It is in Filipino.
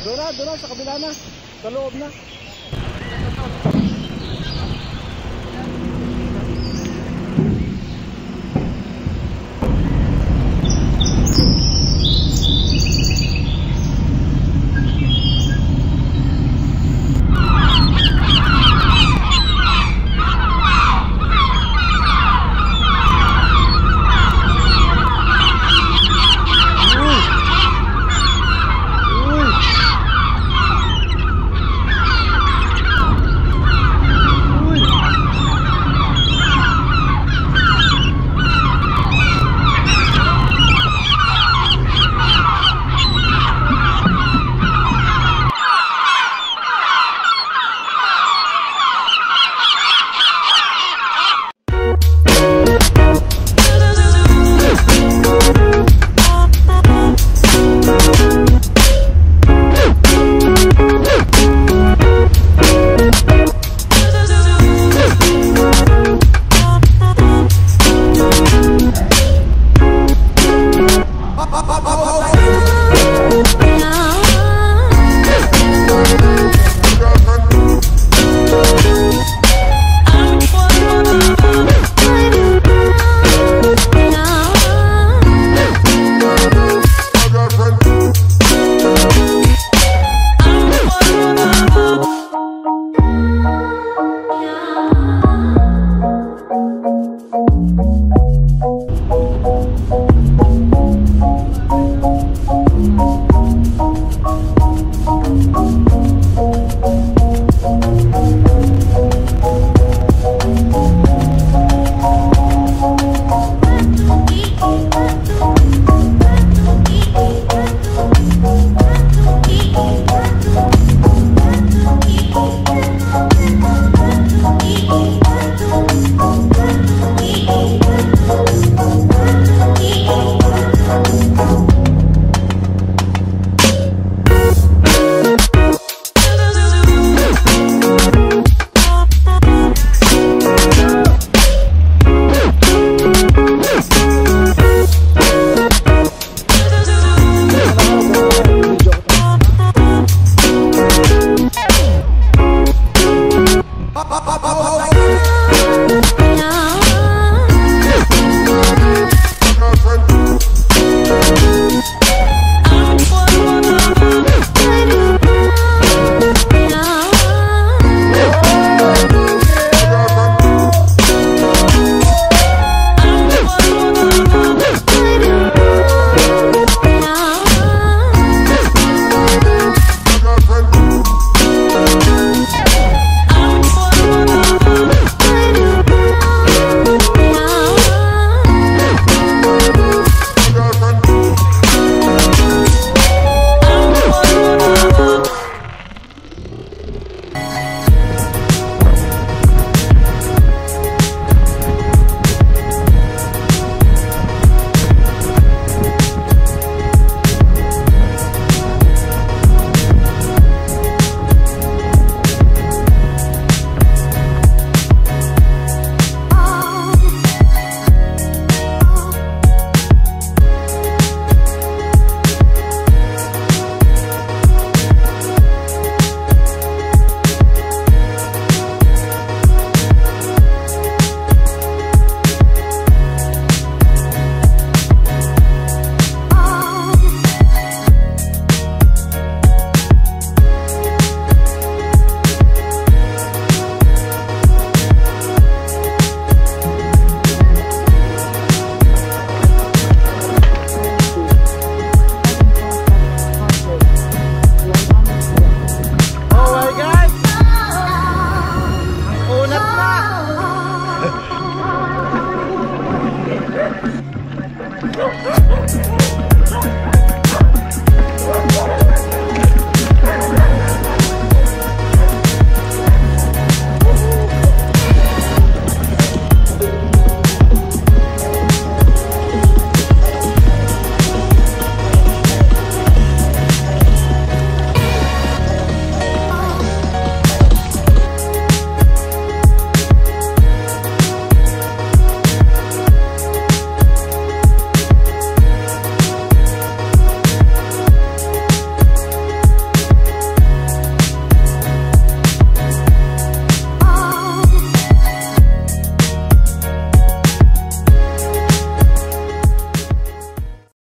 Doon na, doon na, sa kabila na. Sa loob na. Oh, oh, oh, oh, oh, oh, oh, oh,